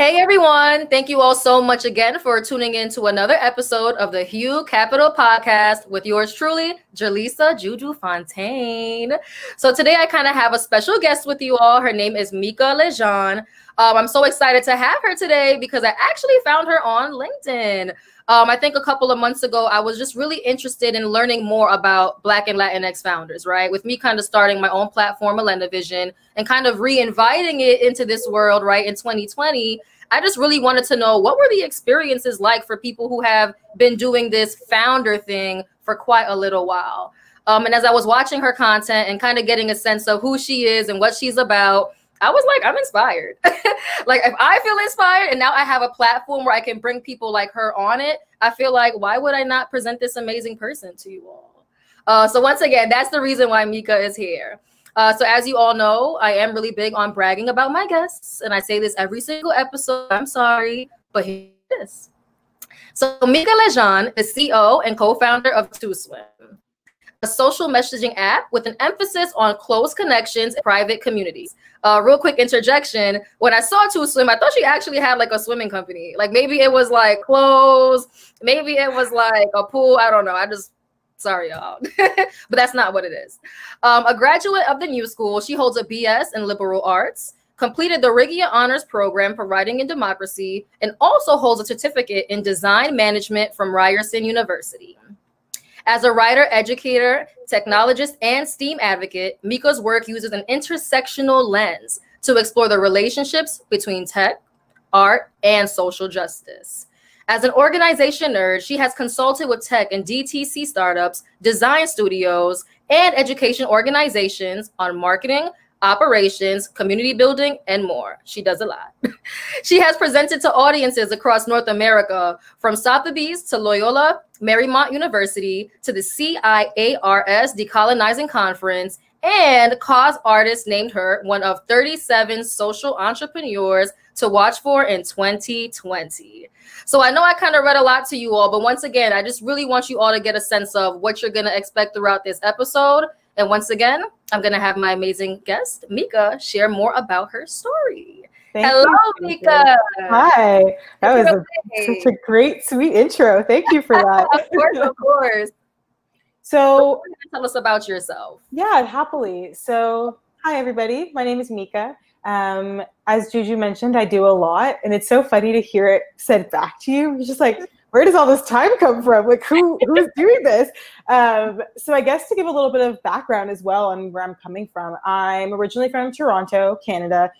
Hey everyone, thank you all so much again for tuning in to another episode of the Hue Capital Podcast with yours truly, Jerlisa Juju Fontaine. So today I kind of have a special guest with you all. Her name is Mica Le John. Um, I'm so excited to have her today because I actually found her on LinkedIn. Um, I think a couple of months ago, I was just really interested in learning more about Black and Latinx founders, right? With me kind of starting my own platform, Millenna Vision, and kind of re-inviting it into this world, right, in 2020. I just really wanted to know what were the experiences like for people who have been doing this founder thing for quite a little while. Um, and as I was watching her content and kind of getting a sense of who she is and what she's about, I was like, I'm inspired. like if I feel inspired and now I have a platform where I can bring people like her on it, I feel like why would I not present this amazing person to you all? Uh, so once again, that's the reason why Mica is here. Uh, so as you all know, I am really big on bragging about my guests, and I say this every single episode. I'm sorry, but here it is. So Mica Le John is CEO and co-founder of TwoSwim, a social messaging app with an emphasis on close connections and private communities. Uh, real quick interjection. When I saw TwoSwim, I thought she actually had like a swimming company. Like maybe it was like clothes, maybe it was like a pool. I don't know. I just sorry y'all but that's not what it is um, a graduate of the new school she holds a bs in liberal arts completed the Riggio Honors Program for Writing in Democracy, and also holds a certificate in Design Management from Ryerson University. As a writer, educator, technologist, and STEAM advocate, Mica's work uses an intersectional lens to explore the relationships between tech, art, and social justice. As an organization nerd, she has consulted with tech and DTC startups, design studios, and education organizations on marketing, operations, community building, and more. She does a lot. she has presented to audiences across North America, from Sotheby's to Loyola Marymount University to the CIARS Decolonizing Conference, and Cause Artists named her one of 37 social entrepreneurs to watch for in 2020. So I know I kind of read a lot to you all, but once again, I just really want you all to get a sense of what you're going to expect throughout this episode. And once again, I'm going to have my amazing guest, Mica, share more about her story. Thank Hello, you. Mica. Hi. That was a, such a great, sweet intro. Thank you for that. of course, of course. So, tell us about yourself. Yeah, happily. So, hi, everybody. My name is Mica. Um, as Juju mentioned, I do a lot, and it's so funny to hear it said back to you. It's just like, where does all this time come from? Like, who who's doing this? Um, so, I guess to give a little bit of background as well on where I'm coming from, I'm originally from Toronto, Canada.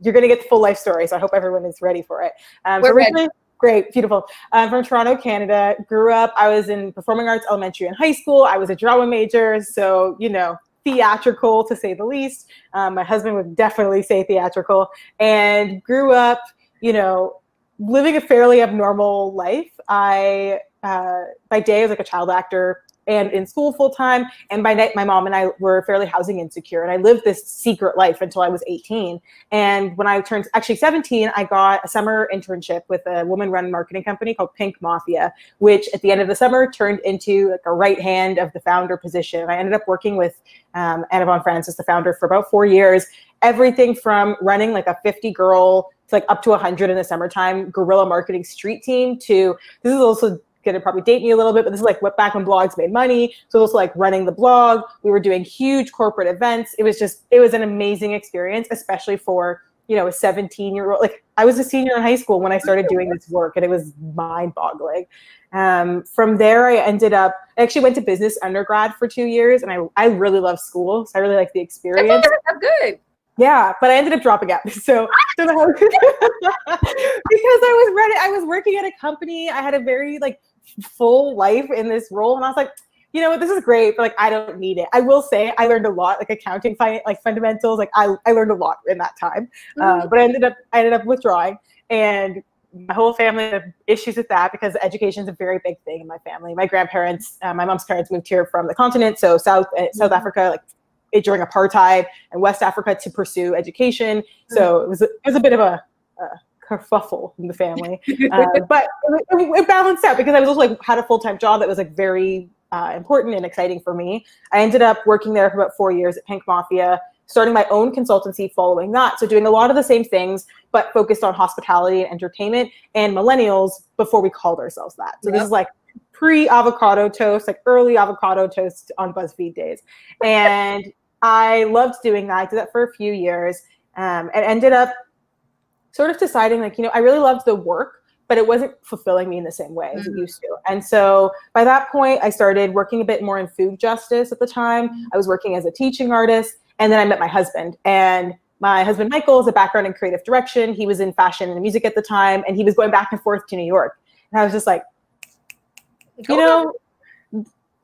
You're going to get the full life story, so I hope everyone is ready for it. Um, so originally, ready. Great, beautiful. I'm from Toronto, Canada. Grew up, I was in performing arts elementary and high school. I was a drama major, so, you know, theatrical to say the least. Um, my husband would definitely say theatrical. And grew up, you know, living a fairly abnormal life. I, uh, by day, I was like a child actor and in school full time. And by night, my mom and I were fairly housing insecure. And I lived this secret life until I was 18. And when I turned actually 17, I got a summer internship with a woman run marketing company called Pink Mafia, which at the end of the summer turned into like a right hand of the founder position. I ended up working with um, Anna Von Francis, the founder, for about four years. Everything from running like a 50 girl to like up to 100 in the summertime guerrilla marketing street team to this is also going to probably date me a little bit, but this is like what back when blogs made money. So it was like running the blog. We were doing huge corporate events. It was just, it was an amazing experience, especially for, you know, a 17 year old. Like I was a senior in high school when I started doing this work and it was mind boggling. Um, from there, I ended up, I actually went to business undergrad for two years and I, I really love school. So I really like the experience. That's good. Yeah, but I ended up dropping out. So, because I was ready, I was working at a company. I had a very like full life in this role. And I was like, you know what, this is great, but like I don't need it. I will say I learned a lot, like accounting, like fundamentals. Like I, I learned a lot in that time. Uh, mm-hmm. Uh, but I ended up I ended up withdrawing, and my whole family had issues with that because education is a very big thing in my family. My grandparents, uh, my mom's parents moved here from the continent, so South uh, South mm-hmm. Africa, like it, during apartheid, and West Africa to pursue education. So mm-hmm. it was it was a bit of a, a kerfuffle in the family. Uh, but it, it, balanced out because I was also like had a full time job that was like very uh, important and exciting for me. I ended up working there for about four years at Pink Mafia. starting my own consultancy following that. So doing a lot of the same things, but focused on hospitality and entertainment and millennials before we called ourselves that. So yep. this is like pre avocado toast, like early avocado toast on BuzzFeed days. And I loved doing that. I did that for a few years um, and ended up sort of deciding like, you know, I really loved the work but it wasn't fulfilling me in the same way as mm-hmm. it used to. And so by that point, I started working a bit more in food justice at the time. Mm-hmm. I was working as a teaching artist, and then I met my husband. And my husband Michael is a background in creative direction. He was in fashion and music at the time, and he was going back and forth to New York. And I was just like, you know,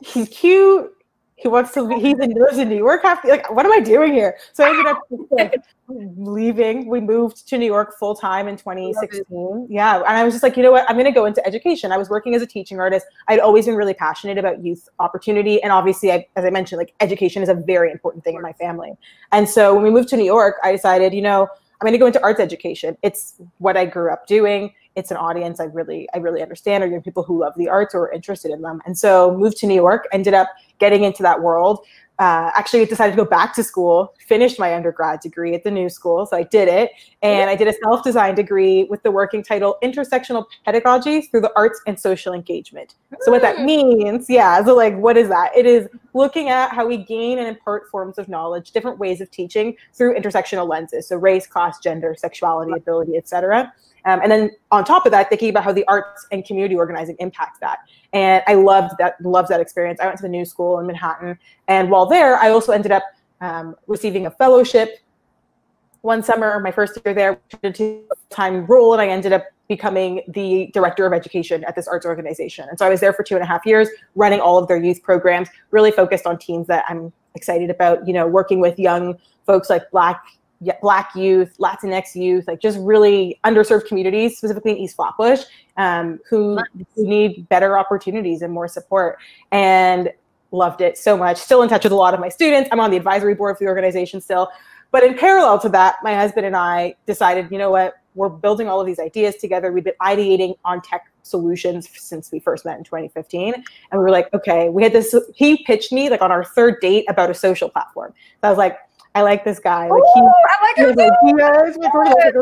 he's cute he wants to he's in lives in New York half like what am I doing here? So I ended up like, leaving. We moved to New York full time in 2016. Yeah. And I was just like, you know what? I'm gonna go into education. I was working as a teaching artist. I'd always been really passionate about youth opportunity. And obviously I, as I mentioned, like education is a very important thing in my family. And so when we moved to New York, I decided, you know, I'm going to go into arts education. It's what I grew up doing it's an audience I really I really understand, or young people who love the arts or are interested in them. And so moved to New York, ended up getting into that world. Uh, actually decided to go back to school, finished my undergrad degree at the new school. So I did it. And I did a self design degree with the working title Intersectional Pedagogy through the Arts and Social Engagement. So, what that means, yeah, so like, what is that? It is looking at how we gain and impart forms of knowledge, different ways of teaching through intersectional lenses. So, race, class, gender, sexuality, ability, etc. Um, and then on top of that, thinking about how the arts and community organizing impacts that. And I loved that, loved that experience. I went to the New School in Manhattan. And while there, I also ended up um, receiving a fellowship one summer, my first year there, a two-time role, and I ended up becoming the director of education at this arts organization. And so I was there for two and a half years, running all of their youth programs, really focused on teens that I'm excited about, you know, working with young folks like Black Black youth, Latinx youth, like just really underserved communities, specifically in East Flatbush, um, who, who need better opportunities and more support. And loved it so much. Still in touch with a lot of my students. I'm on the advisory board for the organization still. But in parallel to that, my husband and I decided, you know what, we're building all of these ideas together. We've been ideating on tech solutions since we first met in 2015. And we were like, okay, we had this, he pitched me like on our third date about a social platform. So I was like, I like this guy. Like he, Ooh, I like him like, he knows, like, we're like,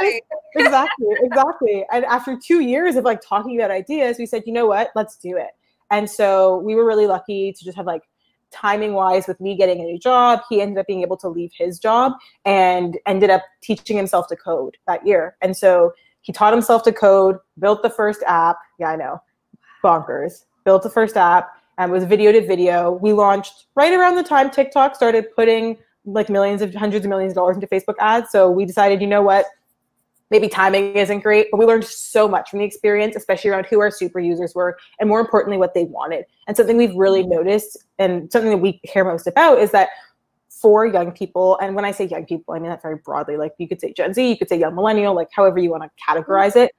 right. exactly, exactly. And after two years of like talking about ideas, we said, you know what, let's do it. And so we were really lucky to just have like timing wise with me getting a new job he ended up being able to leave his job and ended up teaching himself to code that year and so he taught himself to code built the first app yeah i know bonkers built the first app and was video to video we launched right around the time tiktok started putting like millions of hundreds of millions of dollars into Facebook ads. So we decided, you know what, maybe timing isn't great, but we learned so much from the experience, especially around who our super users were, and more importantly, what they wanted. And something we've really mm-hmm. noticed, and something that we care most about, is that for young people, and when I say young people, I mean that very broadly. Like you could say Gen Z, you could say young millennial, like however you want to categorize it.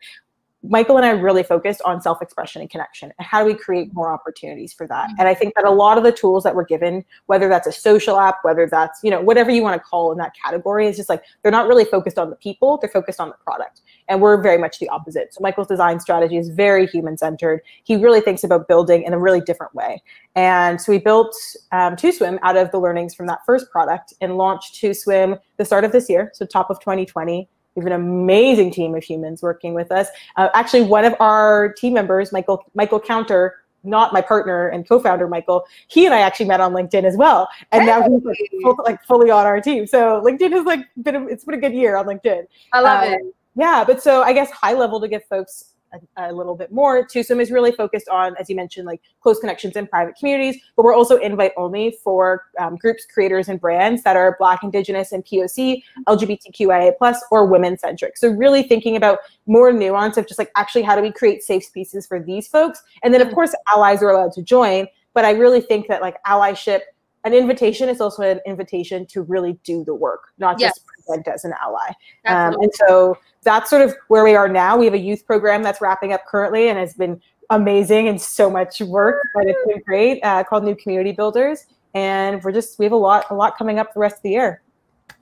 Michael and I really focused on self expression and connection and how do we create more opportunities for that. And I think that a lot of the tools that we're given, whether that's a social app, whether that's, you know, whatever you want to call in that category, is just like they're not really focused on the people, they're focused on the product. And we're very much the opposite. So Michael's design strategy is very human centered. He really thinks about building in a really different way. And so we built um, Swim out of the learnings from that first product and launched Swim the start of this year, so top of 2020. We have an amazing team of humans working with us. Uh, actually, one of our team members, Michael Michael Counter, not my partner and co-founder Michael, he and I actually met on LinkedIn as well, and hey. now he's like, full, like, fully on our team. So LinkedIn has like been a, it's been a good year on LinkedIn. I love um, it. Yeah, but so I guess high level to give folks a, a, little bit more. TwoSwim is really focused on, as you mentioned, like close connections in private communities, but we're also invite only for um, groups, creators, and brands that are Black, Indigenous, and POC, LGBTQIA plus, or women centric. So really thinking about more nuance of just like actually how do we create safe spaces for these folks, and then of mm. course allies are allowed to join. But I really think that like allyship an invitation is also an invitation to really do the work, not yes. just present as an ally. Um, and so that's sort of where we are now. We have a youth program that's wrapping up currently and has been amazing and so much work, but it's been great uh, called New Community Builders. And we're just, we have a lot, a lot coming up the rest of the year.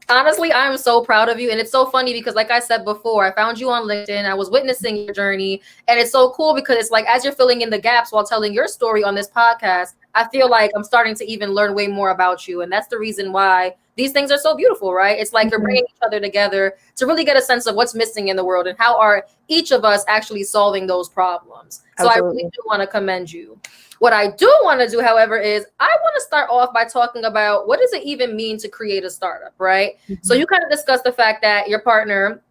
Honestly, I'm so proud of you. And it's so funny because, like I said before, I found you on LinkedIn. I was witnessing your journey. And it's so cool because it's like as you're filling in the gaps while telling your story on this podcast, I feel like I'm starting to even learn way more about you. And that's the reason why these things are so beautiful, right? It's like mm-hmm. you're bringing each other together to really get a sense of what's missing in the world and how are each of us actually solving those problems. So I really do want to commend you. What I do want to do, however, is I want to start off by talking about what does it even mean to create a startup, right? Mm-hmm. So you kind of discussed the fact that your partner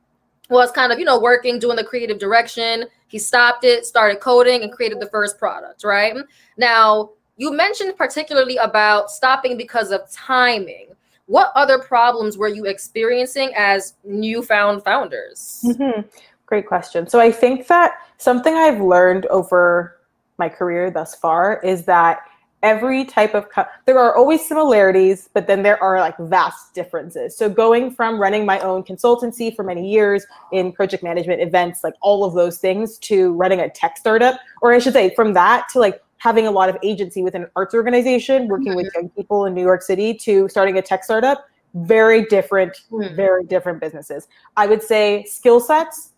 was kind of, you know, working, doing the creative direction. He stopped it, started coding, and created the first product, right? Now, you mentioned particularly about stopping because of timing. What other problems were you experiencing as newfound founders? Mm-hmm. Great question. So I think that something I've learned over my career thus far is that every type of co- there are always similarities but then there are like vast differences so going from running my own consultancy for many years in project management events like all of those things to running a tech startup or i should say from that to like having a lot of agency within an arts organization working mm-hmm. with young people in new york city to starting a tech startup very different mm-hmm. very different businesses i would say skill sets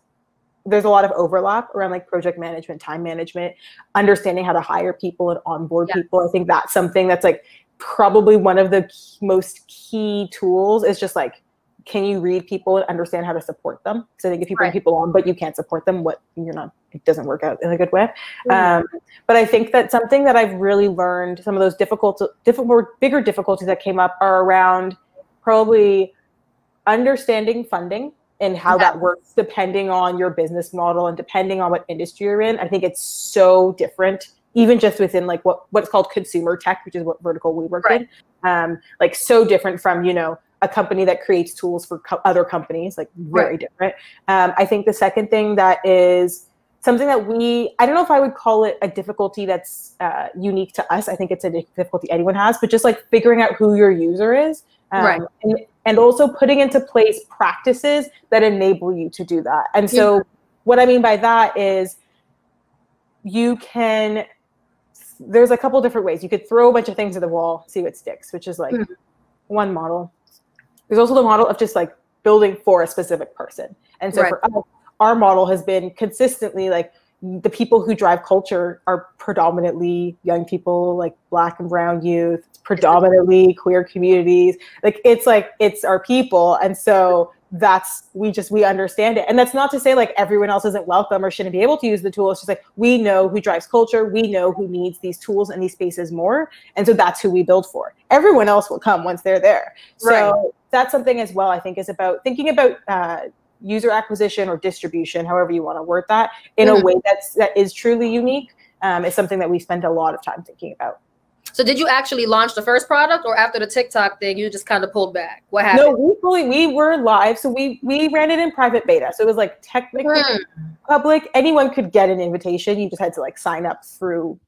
there's a lot of overlap around like project management, time management, understanding how to hire people and onboard yeah. people. I think that's something that's like probably one of the most key tools is just like, can you read people and understand how to support them? Because I think if you bring right. people on, but you can't support them, what you're not, it doesn't work out in a good way. Mm-hmm. Um, but I think that something that I've really learned, some of those difficult, difficult, bigger difficulties that came up are around probably understanding funding and how yeah. that works depending on your business model and depending on what industry you're in. I think it's so different, even just within like what what's called consumer tech, which is what vertical we work right. in. Um, like so different from you know a company that creates tools for co- other companies, like very right. different. Um, I think the second thing that is something that we i don't know if i would call it a difficulty that's uh, unique to us i think it's a difficulty anyone has but just like figuring out who your user is um, right. and, and also putting into place practices that enable you to do that. And so, yeah. what I mean by that is you can, there's a couple different ways. You could throw a bunch of things at the wall, see what sticks, which is like mm-hmm. one model. There's also the model of just like building for a specific person. And so, right. for us, our model has been consistently like the people who drive culture are predominantly young people like black and brown youth predominantly queer communities. Like it's like it's our people. And so that's we just we understand it. And that's not to say like everyone else isn't welcome or shouldn't be able to use the tool it's just like we know who drives culture. We know who needs these tools and these spaces more. And so that's who we build for. Everyone else will come once they're there. Right. so that's something as well i think is about thinking about uh, user acquisition or distribution, however you want to word that, in mm-hmm. a way that's that is truly unique, um, is something that we spend a lot of time thinking about. So did you actually launch the first product or after the TikTok thing, you just kind of pulled back? What happened? No, we fully, we were live. So we, we ran it in private beta. So it was like technically mm. public. Anyone could get an invitation. You just had to like sign up through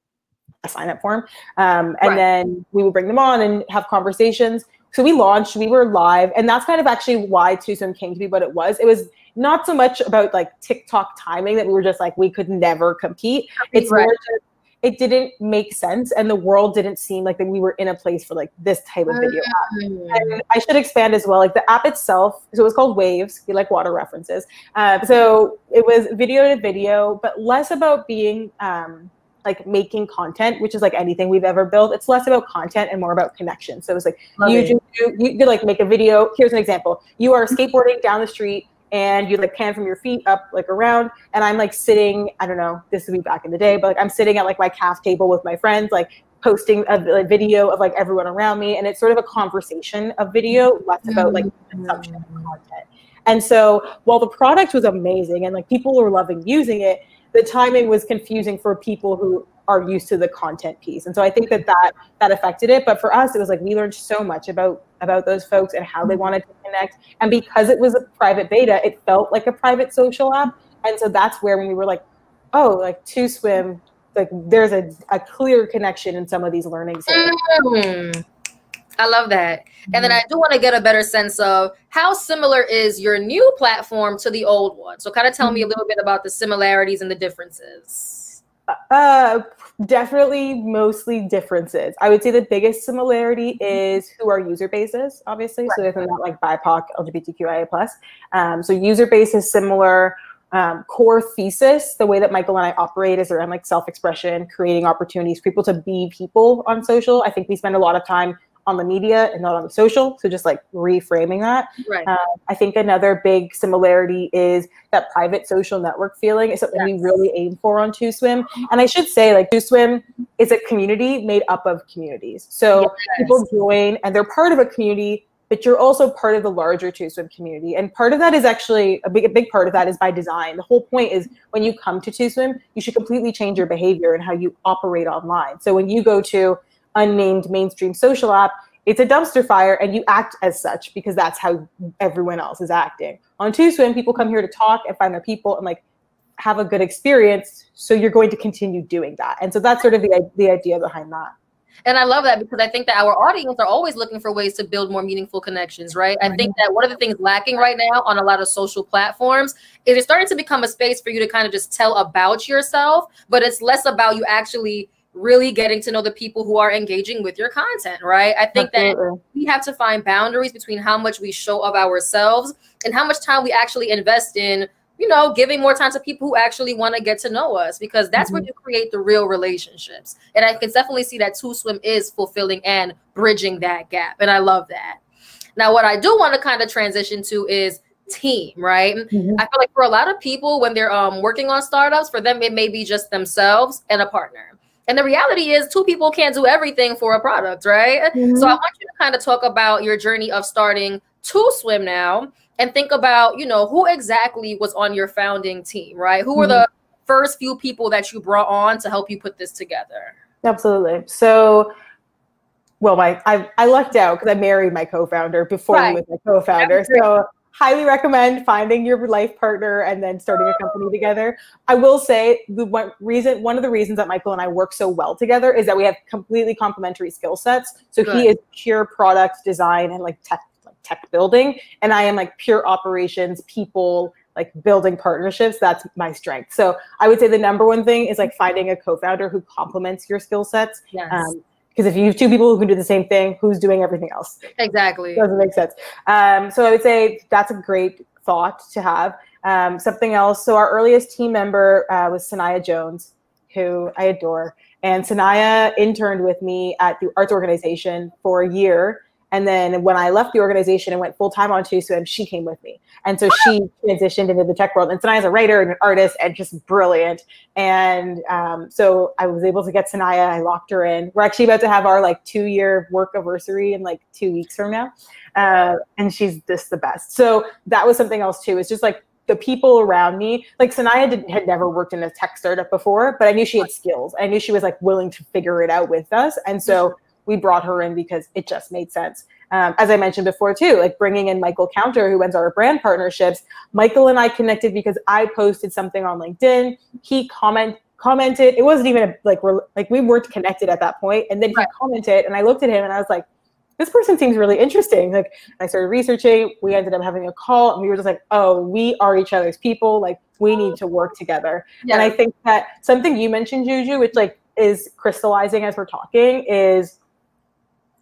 a sign up form. Um, and right. then we would bring them on and have conversations so we launched, we were live, and that's kind of actually why Swim came to be what it was. It was not so much about like TikTok timing that we were just like we could never compete. It's right. more just it didn't make sense and the world didn't seem like that we were in a place for like this type of video mm. and i should expand as well like the app itself so it was called waves we like water references uh, so it was video to video but less about being um, like making content, which is like anything we've ever built. It's less about content and more about connection. So it's like Love you, do, you you like make a video. Here's an example. You are skateboarding down the street and you like pan from your feet up like around and i'm like sitting i don't know this would be back in the day but like i'm sitting at like my calf table with my friends like posting a, a video of like everyone around me and it's sort of a conversation of video less about like mm. consumption of content and so while the product was amazing and like people were loving using it the timing was confusing for people who are used to the content piece. And so i think that that that affected it. But for us it was like we learned so much about about those folks and how they wanted to connect. And because it was a private beta it felt like a private social app. And so that's where when we were like oh like Two Swim like there's a, a clear connection in some of these learnings mm. I love that. And then mm-hmm. I do want to get a better sense of how similar is your new platform to the old one. So kind of tell me a mm-hmm. little bit about the similarities and the differences. Uh, definitely mostly differences. I would say the biggest similarity mm-hmm. is who our user base is, obviously. Right. So within that like BIPOC, LGBTQIA plus. Um, so user base is similar. um, core thesis, the way that Michael and I operate is around like self-expression, creating opportunities for people to be people on social. I think we spend a lot of time on the media and not on the social. So just like reframing that. Right. Um, I think another big similarity is that private social network feeling is something yes. we really aim for on Two Swim. And I should say, like Two Swim is a community made up of communities. So yes. people join and they're part of a community but you're also part of the larger two swim community and part of that is actually a big a big part of that is by design the whole point is when you come to two swim you should completely change your behavior and how you operate online so when you go to unnamed mainstream social app it's a dumpster fire and you act as such because that's how everyone else is acting. On two swim people come here to talk and find their people and like have a good experience so you're going to continue doing that. And so that's sort of the, the idea behind that. And I love that because I think that our audience are always looking for ways to build more meaningful connections, right? I think that one of the things lacking right now on a lot of social platforms is it's starting to become a space for you to kind of just tell about yourself, but it's less about you actually really getting to know the people who are engaging with your content, right? I think Absolutely. that we have to find boundaries between how much we show of ourselves and how much time we actually invest in you know, giving more time to people who actually want to get to know us because that's mm-hmm. where you create the real relationships. And I can definitely see that Two Swim is fulfilling and bridging that gap. And I love that. Now, what I do want to kind of transition to is team, right? Mm-hmm. I feel like for a lot of people, when they're um, working on startups, for them, it may be just themselves and a partner. And the reality is, two people can't do everything for a product, right? Mm-hmm. So I want you to kind of talk about your journey of starting Two Swim now and think about, you know, who exactly was on your founding team, right? Who were mm-hmm. the first few people that you brought on to help you put this together? Absolutely. So, well, my I, I lucked out because I married my co-founder before right. he was my co-founder. So highly recommend finding your life partner and then starting a company together. I will say the one reason, one of the reasons that Michael and I work so well together is that we have completely complementary skill sets. So Good. he is pure product design and like tech tech building and i am like pure operations people like building partnerships that's my strength so i would say the number one thing is like finding a co-founder who complements your skill sets yes. Um, because if you have two people who can do the same thing who's doing everything else? Exactly. Doesn't make sense. Um, so i would say that's a great thought to have. Um, something else so our earliest team member uh, was sanaya jones who i adore. And sanaya interned with me at the arts organization for a year and then when I left the organization and went full time on Two Swim, she came with me. And so she transitioned into the tech world. And Sanaya is a writer and an artist and just brilliant. And um, so I was able to get Sanaya. I locked her in. We're actually about to have our like two year work anniversary in like two weeks from now. Uh, and she's just the best. So that was something else too. It's just like the people around me, like Sanaya did, had never worked in a tech startup before, but I knew she had skills. I knew she was like willing to figure it out with us. And so we brought her in because it just made sense. Um, as I mentioned before, too, like bringing in Michael Counter, who runs our brand partnerships. Michael and I connected because I posted something on LinkedIn. He comment commented. It wasn't even a, like we're like we weren't connected at that point, and then he commented, and I looked at him and I was like, this person seems really interesting. Like I started researching. We ended up having a call, and we were just like, oh, we are each other's people. Like we need to work together. Yeah. And I think that something you mentioned, Juju, which like is crystallizing as we're talking, is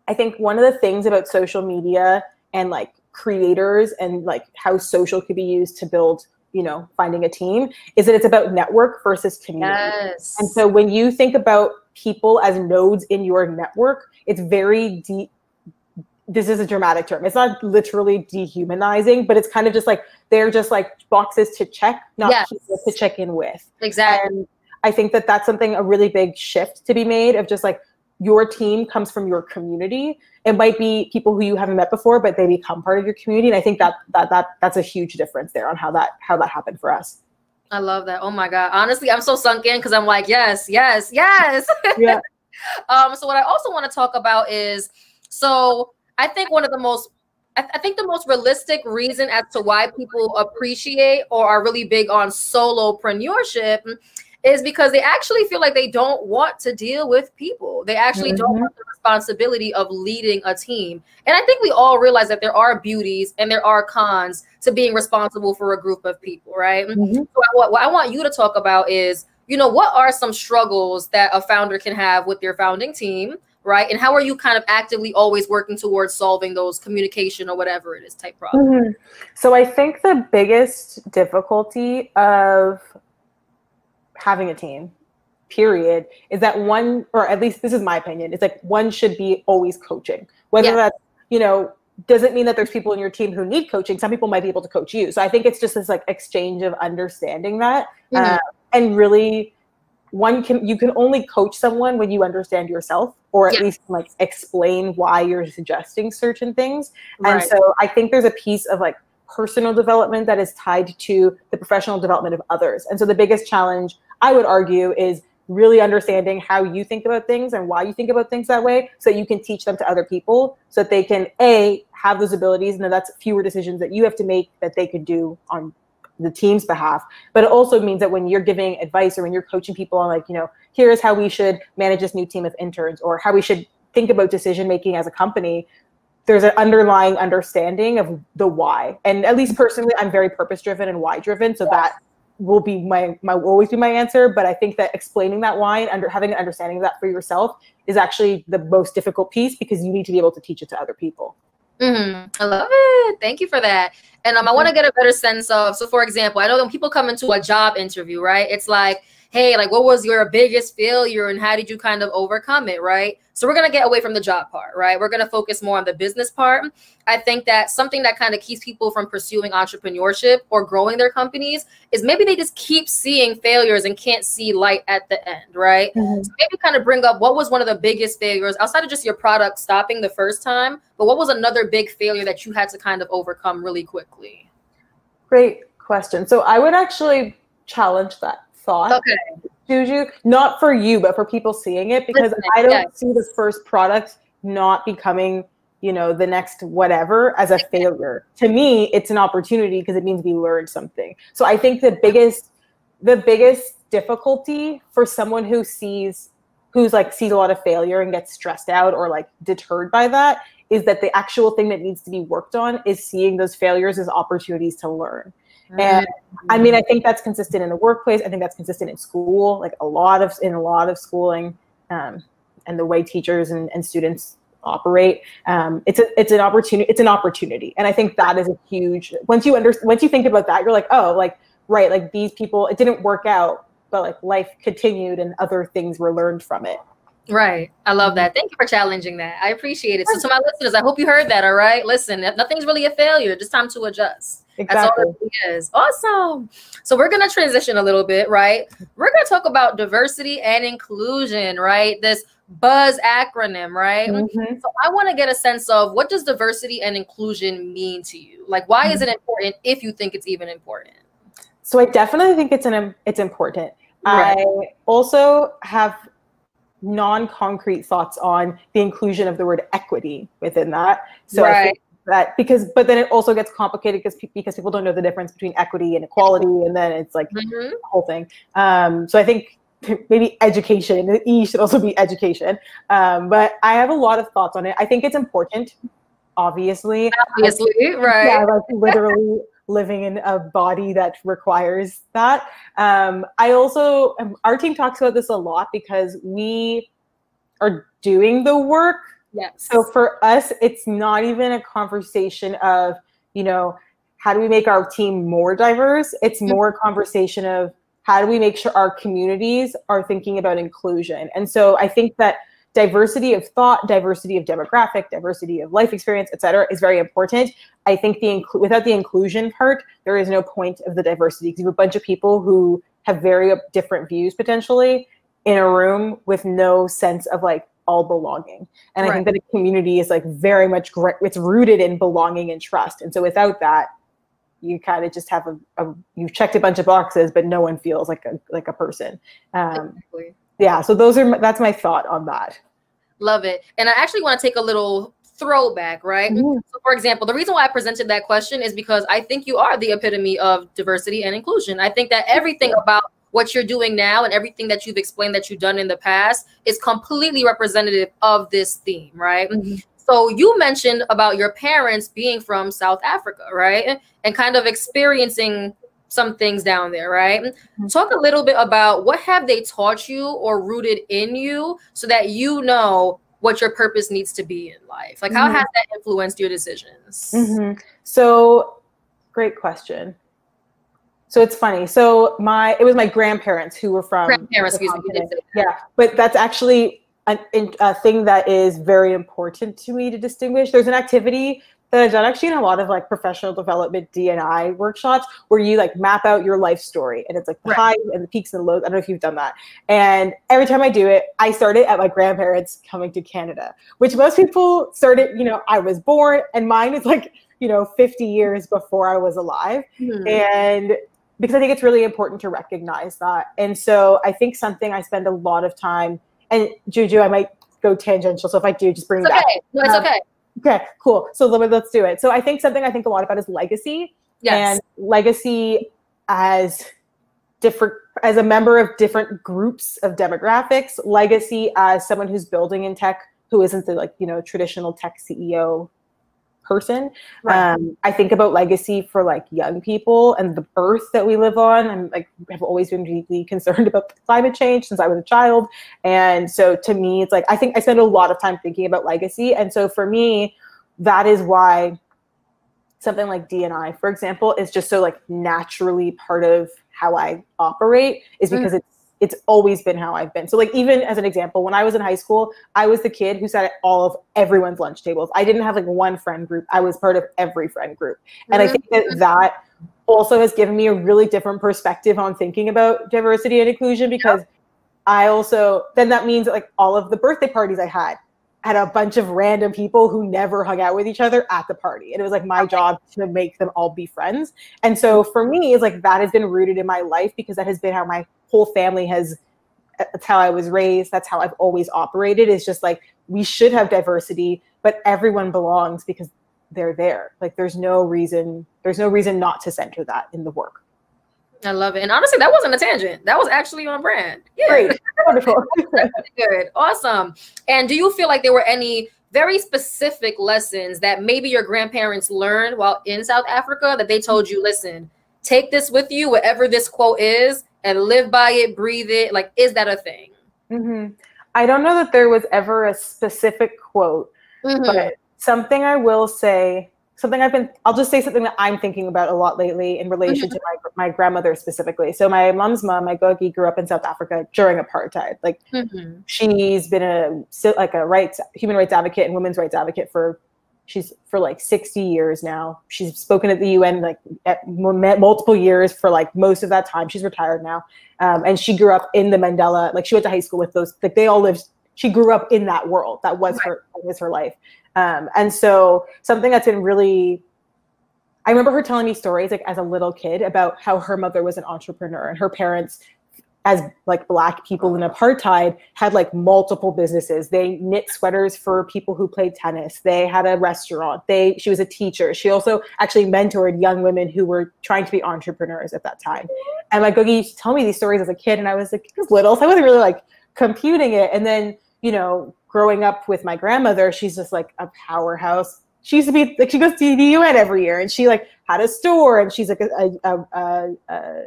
I think one of the things about social media and like creators and like how social could be used to build you know finding a team is that it's about network versus community yes. and so when you think about people as nodes in your network it's very deep this is a dramatic term it's not literally dehumanizing but it's kind of just like they're just like boxes to check not yes. people to check in with exactly and i think that that's something a really big shift to be made of just like your team comes from your community. It might be people who you haven't met before, but they become part of your community. And I think that that that that's a huge difference there on how that how that happened for us. I love that. Oh my God. Honestly, I'm so sunk in because I'm like, yes, yes, yes. Yeah. um, so what I also want to talk about is so I think one of the most I, I think the most realistic reason as to why people appreciate or are really big on solopreneurship is because they actually feel like they don't want to deal with people. They actually mm-hmm. don't want the responsibility of leading a team. And I think we all realize that there are beauties and there are cons to being responsible for a group of people, right? Mm-hmm. So what, what I want you to talk about is, you know, what are some struggles that a founder can have with their founding team? right? And how are you kind of actively always working towards solving those communication or whatever it is type problems? Mm-hmm. So I think the biggest difficulty of having a team period is that one or at least this is my opinion it's like one should be always coaching whether yeah. that's you know doesn't mean that there's people in your team who need coaching some people might be able to coach you so i think it's just this like exchange of understanding that mm-hmm. uh, and really one can you can only coach someone when you understand yourself or at yeah. least like explain why you're suggesting certain things right. and so i think there's a piece of like personal development that is tied to the professional development of others and so the biggest challenge i would argue is really understanding how you think about things and why you think about things that way so that you can teach them to other people so that they can a have those abilities and then that's fewer decisions that you have to make that they could do on the team's behalf but it also means that when you're giving advice or when you're coaching people on like you know here's how we should manage this new team of interns or how we should think about decision making as a company there's an underlying understanding of the why and at least personally i'm very purpose driven and why driven so yes. that will be my my will always be my answer but i think that explaining that why and under having an understanding of that for yourself is actually the most difficult piece because you need to be able to teach it to other people. Mm-hmm. i love it. Thank you for that. And um, i want to get a better sense of so for example i know when people come into a job interview right it's like hey, like what was your biggest failure and how did you kind of overcome it, right? So we're going to get away from the job part, right? We're going to focus more on the business part. I think that something that kind of keeps people from pursuing entrepreneurship or growing their companies is maybe they just keep seeing failures and can't see light at the end, right? Mm-hmm. So maybe kind of bring up what was one of the biggest failures outside of just your product stopping the first time, but what was another big failure that you had to kind of overcome really quickly? Great question. So I would actually challenge that thought. Okay. Juju, not for you, but for people seeing it, because Listen, I don't yes. see the first product not becoming, you know, the next whatever as a failure. to me, it's an opportunity because it means we learned something. So I think the biggest, the biggest difficulty for someone who sees who's like sees a lot of failure and gets stressed out or like deterred by that is that the actual thing that needs to be worked on is seeing those failures as opportunities to learn. And I mean, I think that's consistent in the workplace. I think that's consistent in school, like a lot of in a lot of schooling, um, and the way teachers and, and students operate. Um, it's a it's an opportunity. It's an opportunity, and I think that is a huge. Once you under once you think about that, you're like, oh, like right, like these people, it didn't work out, but like life continued, and other things were learned from it. Right. I love that. Thank you for challenging that. I appreciate it. So to my listeners, I hope you heard that. All right. Listen, nothing's really a failure. Just time to adjust. Exactly. That's all it is. Awesome. So we're gonna transition a little bit, right? We're gonna talk about diversity and inclusion, right? This buzz acronym right mm-hmm. so i want to get a sense of what does diversity and inclusion mean to you like why mm-hmm. is it important if you think it's even important so i definitely think it's an it's important right. i also have non-concrete thoughts on the inclusion of the word equity within that. So right. I think that because but then it also gets complicated because because people don't know the difference between equity and equality, and then it's like mm-hmm. the whole thing. Um, so I think maybe education the e should also be education um, but i have a lot of thoughts on it i think it's important obviously obviously right yeah like literally living in a body that requires that. Um, I also, um, our team talks about this a lot because we are doing the work. Yes. So for us, it's not even a conversation of, you know, how do we make our team more diverse? It's more a conversation of how do we make sure our communities are thinking about inclusion. And so I think that diversity of thought, diversity of demographic, diversity of life experience, et cetera, is very important. I think the without the inclusion part, there is no point of the diversity because you have a bunch of people who have very different views potentially in a room with no sense of like all belonging. And right. I think that a community is like very much great. It's rooted in belonging and trust. And so without that, you kind of just have a, a, you've checked a bunch of boxes, but no one feels like a like a person. Um, exactly yeah so those are that's my thought on that love it and i actually want to take a little throwback right mm-hmm. so for example the reason why i presented that question is because i think you are the epitome of diversity and inclusion i think that everything about what you're doing now and everything that you've explained that you've done in the past is completely representative of this theme right mm-hmm. So you mentioned about your parents being from South Africa, right? And kind of experiencing some things down there, right? Mm-hmm. Talk a little bit about what have they taught you or rooted in you so that you know what your purpose needs to be in life? Like, how Mhm. has that influenced your decisions? Mhm. So, great question. So it's funny. So my it was my grandparents who were from Grandparents, excuse me, you did continent. say Yeah, but that's actually an, a thing that is very important to me to distinguish. There's an activity that I've done actually in a lot of like professional development DNI workshops where you like map out your life story and it's like the Right. highs and the peaks and the lows. I don't know if you've done that. And every time I do it, I start it at my grandparents coming to Canada, which most people started, you know, I was born and mine is like, you know, 50 years before I was alive Hmm. and because I think it's really important to recognize that. And so I think something I spend a lot of time, and Juju, I might go tangential. So if I do, just bring It's it back. okay. No, it's Um, okay. Okay, cool. So let- let's do it. So I think something I think a lot about is legacy Yes. and legacy as different as a member of different groups of demographics legacy as someone who's building in tech who isn't the like you know traditional tech ceo person Right. um, i think about legacy for like young people and the earth that we live on i'm like have always been deeply concerned about climate change since i was a child and so to me it's like i think i spend a lot of time thinking about legacy and so for me that is why something like DNI, for example, is just so like naturally part of how I operate is Mm. because it's it's always been how I've been. So like even as an example, when I was in high school, I was the kid who sat at all of everyone's lunch tables. I didn't have like one friend group. I was part of every friend group. And I think that that also has given me a really different perspective on thinking about diversity and inclusion because I also then that means that like all of the birthday parties I had had a bunch of random people who never hung out with each other at the party. And it was like my job to make them all be friends. And so for me, it's like that has been rooted in my life because that has been how my whole family has that's how I was raised. That's how I've always operated. It's just like we should have diversity, but everyone belongs because they're there. Like there's no reason, there's no reason not to center that in the work. I love it. And honestly, that wasn't a tangent. That was actually on brand. Yeah. Great. Wonderful. Good. Awesome. And do you feel like there were any very specific lessons that maybe your grandparents learned while in South Africa that they told you, listen, take this with you, whatever this quote is, and live by it, breathe it? Like, is that a thing? hmm I don't know that there was ever a specific quote, Mhm. but something I will say, something I've been, I'll just say something that I'm thinking about a lot lately in relation to my, my grandmother specifically. So my mom's mom, my Gogi, grew up in South Africa during apartheid. Like Mhm. she's been a like a rights human rights advocate and women's rights advocate for she's for like 60 years now. She's spoken at the un like at multiple years for like most of that time. She's retired now. Um, and she grew up in the mandela like she went to high school with those like they all lived she grew up in that world that was Right. her that was her life. Um, and so something that's been really I remember her telling me stories like as a little kid about how her mother was an entrepreneur and her parents as like black people in apartheid had like multiple businesses. They knit sweaters for people who played tennis. They had a restaurant. They she was a teacher. She also actually mentored young women who were trying to be entrepreneurs at that time. And my googie used to tell me these stories as a kid and i was like was little. So i wasn't really like computing it. And then you know growing up with my grandmother she's just like a powerhouse. She used to be like she goes to the UN every year and she like had a store and she's like a a, a, a,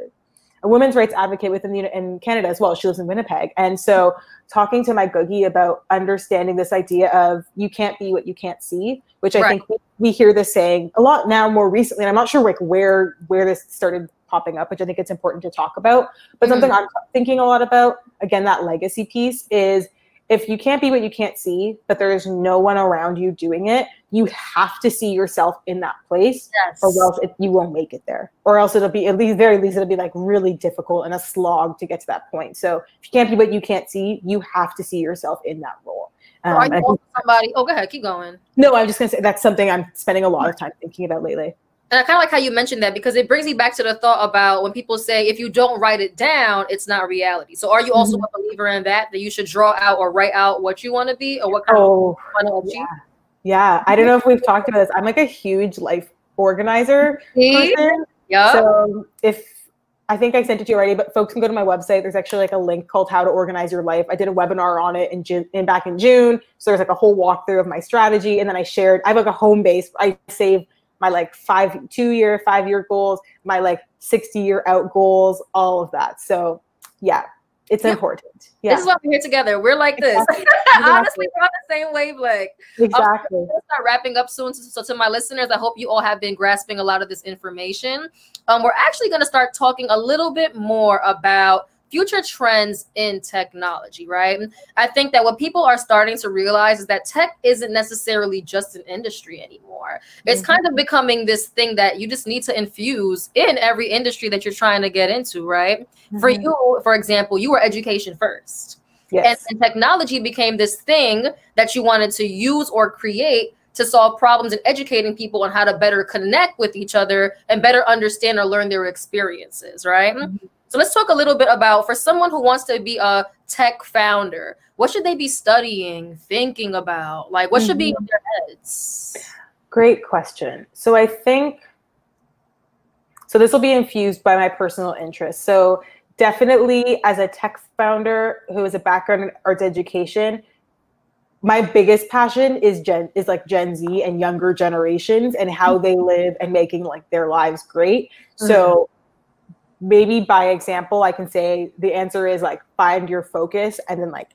a women's rights advocate within the in Canada as well. She lives in Winnipeg, and so talking to my googie about understanding this idea of you can't be what you can't see, which I Right. think we, we hear this saying a lot now more recently. And I'm not sure like where where this started popping up, which I think it's important to talk about. But mm-hmm. something I'm thinking a lot about again that legacy piece is if you can't be what you can't see, but there is no one around you doing it, you have to see yourself in that place Yes. or else it, you won't make it there or else it'll be at least very least it'll be like really difficult and a slog to get to that point so if you can't be what you can't see you have to see yourself in that role um, I think- somebody? Oh, go ahead. Keep going. no i'm just gonna say that's something i'm spending a lot of time thinking about lately And I kind of like how you mentioned that because it brings me back to the thought about when people say if you don't write it down, it's not reality. So are you also Mhm. a believer in that that you should draw out or write out what you want to be or what kind of oh want to achieve? yeah i don't know if we've talked about this i'm like a huge life organizer Yeah. So if I think I sent it to you already, but folks can go to my website. There's actually like a link called "How to Organize Your Life." I did a webinar on it in June, in back in June. So there's like a whole walkthrough of my strategy, and then I shared. I have like a home base. I save my like five, two year, five year goals, my like sixty year out goals, all of that. So yeah, it's yeah. important. Yeah. This is why we're here together. We're like this. Exactly. Honestly, we're on the same wavelength. Exactly. Um, start wrapping up soon. So to my listeners, I hope you all have been grasping a lot of this information. Um, we're actually going to start talking a little bit more about future trends in technology, right? I think that what people are starting to realize is that tech isn't necessarily just an industry anymore. It's mm-hmm. kind of becoming this thing that you just need to infuse in every industry that you're trying to get into, right? Mm-hmm. For you, for example, you were education first. Yes. And, and technology became this thing that you wanted to use or create to solve problems and educating people on how to better connect with each other and better understand or learn their experiences, right? Mm-hmm. So let's talk a little bit about for someone who wants to be a tech founder, what should they be studying, thinking about? Like what should be in mm-hmm. their heads? Great question. So I think so this will be infused by my personal interest. So definitely as a tech founder who has a background in arts education, my biggest passion is gen is like Gen Z and younger generations and how they live and making like their lives great. Mm-hmm. So maybe by example, I can say the answer is like find your focus and then like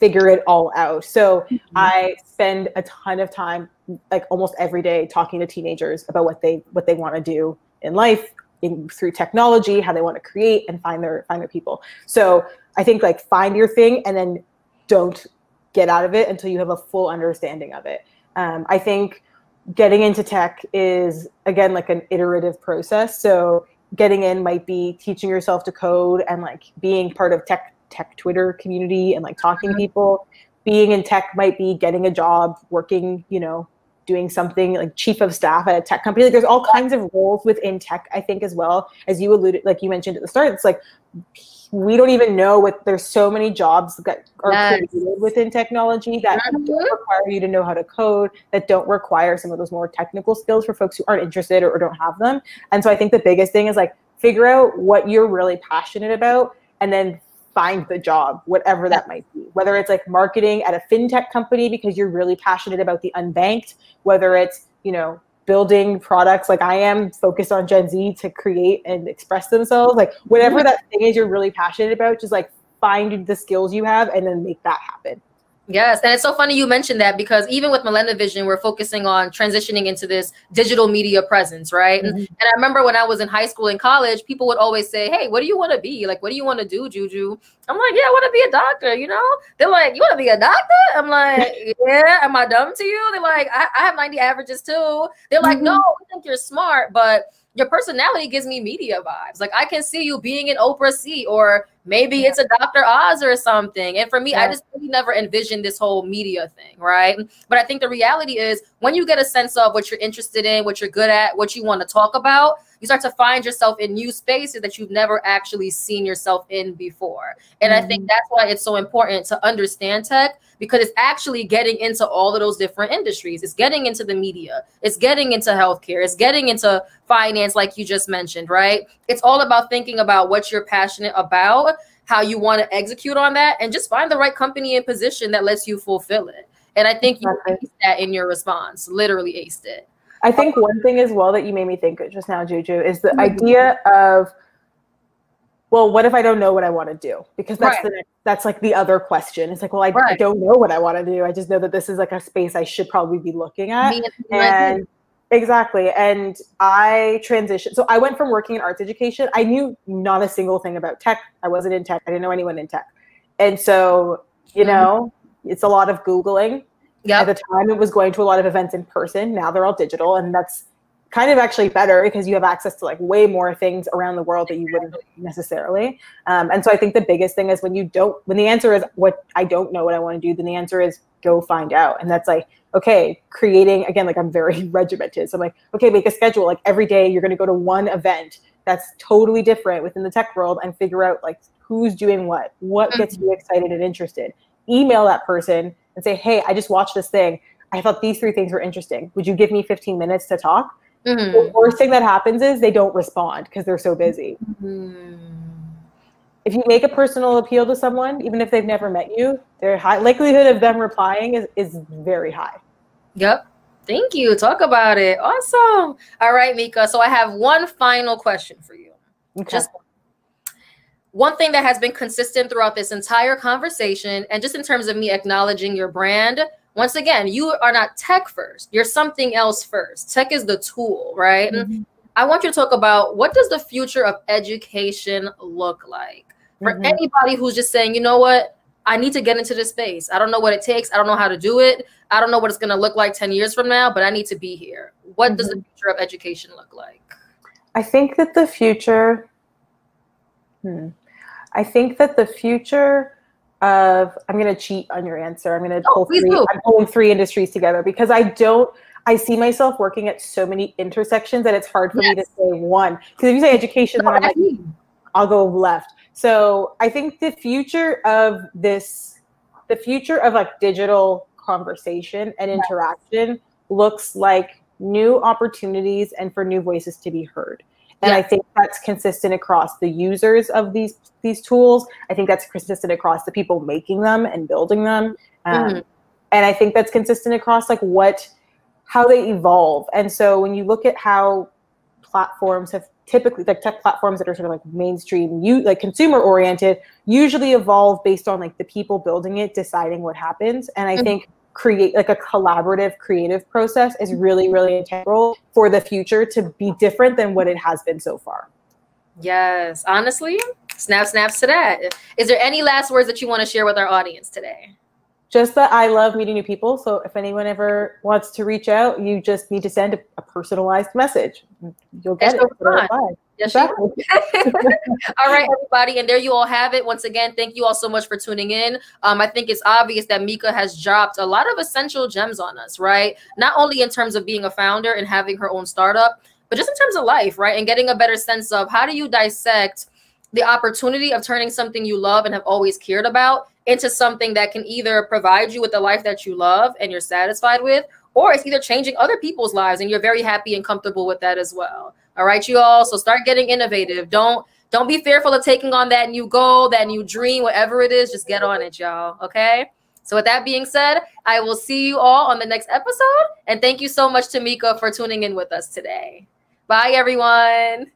figure it all out. So mm-hmm. I spend a ton of time, like almost every day, talking to teenagers about what they what they want to do in life, in, through technology, how they want to create and find their find their people. So I think like find your thing and then don't get out of it until you have a full understanding of it. Um, I think getting into tech is again like an iterative process. So getting in might be teaching yourself to code and like being part of tech tech Twitter community and like talking to mm-hmm. people. Being in tech might be getting a job, working, you know, doing something like chief of staff at a tech company. Like there's all kinds of roles within tech, I think, as well. As you alluded, like you mentioned at the start, it's like we don't even know what there's so many jobs that are yes. created within technology that mm-hmm. don't require you to know how to code, that don't require some of those more technical skills for folks who aren't interested or, or don't have them. And so I think the biggest thing is like figure out what you're really passionate about and then find the job, whatever that might be. Whether it's like marketing at a fintech company because you're really passionate about the unbanked, whether it's, you know, building products like I am focused on Gen Z to create and express themselves. Like whatever that thing is you're really passionate about, just like find the skills you have and then make that happen. Yes, and it's so funny you mentioned that because even with Millennial Vision, we're focusing on transitioning into this digital media presence, right? Mm-hmm. And, and, I remember when I was in high school and college, people would always say, "Hey, what do you want to be? Like, what do you want to do, Juju?" I'm like, "Yeah, I want to be a doctor." You know? They're like, "You want to be a doctor?" I'm like, "Yeah." Am I dumb to you? They're like, "I, I have 90 averages too." They're like, mm-hmm. "No, I think you're smart, but." your personality gives me media vibes. Like I can see you being in Oprah C or maybe yeah. it's a Dr. Oz or something. And for me, yeah. I just really never envisioned this whole media thing, right? But I think the reality is when you get a sense of what you're interested in, what you're good at, what you want to talk about, you start to find yourself in new spaces that you've never actually seen yourself in before. And mm-hmm. I think mm-hmm. that's why it's so important to understand tech because it's actually getting into all of those different industries. It's getting into the media, it's getting into healthcare, it's getting into finance, like you just mentioned, right? It's all about thinking about what you're passionate about, how you want to execute on that, and just find the right company and position that lets you fulfill it. And I think you aced that in your response, literally aced it. I think one thing as well that you made me think just now, Juju, is the mm-hmm. idea of well, what if I don't know what I want to do? Because that's right. the next, that's like the other question. It's like, well, I, right. I, don't know what I want to do. I just know that this is like a space I should probably be looking at. and exactly. And I transitioned. So I went from working in arts education. I knew not a single thing about tech. I wasn't in tech. I didn't know anyone in tech. And so, you mm-hmm. know, it's a lot of Googling. Yep. At the time, it was going to a lot of events in person. Now they're all digital. And that's kind of actually better because you have access to like way more things around the world that you wouldn't necessarily. Um, and so I think the biggest thing is when you don't, when the answer is what I don't know what I want to do, then the answer is go find out. And that's like, okay, creating again, like I'm very regimented. So I'm like, okay, make a schedule. Like every day you're going to go to one event that's totally different within the tech world and figure out like who's doing what, what gets you excited and interested. Email that person and say, hey, I just watched this thing. I thought these three things were interesting. Would you give me 15 minutes to talk? Mm-hmm. The worst thing that happens is they don't respond because they're so busy. Mm-hmm. If you make a personal appeal to someone, even if they've never met you, their high likelihood of them replying is, is very high. Yep. Thank you. Talk about it. Awesome. All right, Mica. So I have one final question for you. Okay. Just one thing that has been consistent throughout this entire conversation, and just in terms of me acknowledging your brand, once again, you are not tech first. You're something else first. Tech is the tool, right? Mm-hmm. I want you to talk about what does the future of education look like for mm-hmm. anybody who's just saying, you know what, I need to get into this space. I don't know what it takes. I don't know how to do it. I don't know what it's going to look like 10 years from now, but I need to be here. What mm-hmm. does the mm-hmm. future of education look like? I think that the future, hmm, I think that the future of, I'm going to cheat on your answer. I'm going to oh, pull three, I'm pulling three industries together because I don't, I see myself working at so many intersections that it's hard for yes. me to say one. Because if you say education, no, then I'm like, I'll go left. So I think the future of this, the future of like digital conversation and interaction looks like new opportunities and for new voices to be heard. And yeah. I think that's consistent across the users of these these tools. I think that's consistent across the people making them and building them. Um, mm-hmm. And I think that's consistent across like what how they evolve. And so when you look at how platforms have typically like tech platforms that are sort of like mainstream you like consumer oriented usually evolve based on like the people building it deciding what happens and i mm-hmm. think create like a collaborative creative process is really really integral for the future to be different than what it has been so far. Yes honestly snap snaps to that. Is there any last words that you want to share with our audience today just that I love meeting new people. So if anyone ever wants to reach out, you just need to send a, a personalized message. You'll get it. Yes, exactly. all right, everybody, and there you all have it. Once again, thank you all so much for tuning in. Um, I think it's obvious that Mica has dropped a lot of essential gems on us, right? Not only in terms of being a founder and having her own startup, but just in terms of life, right? And getting a better sense of how do you dissect the opportunity of turning something you love and have always cared about into something that can either provide you with the life that you love and you're satisfied with, or it's either changing other people's lives and you're very happy and comfortable with that as well. All right, you all. So start getting innovative. Don't don't be fearful of taking on that new goal, that new dream, whatever it is. Just get on it, y'all. Okay. So with that being said, I will see you all on the next episode. And thank you so much to Mica for tuning in with us today. Bye, everyone.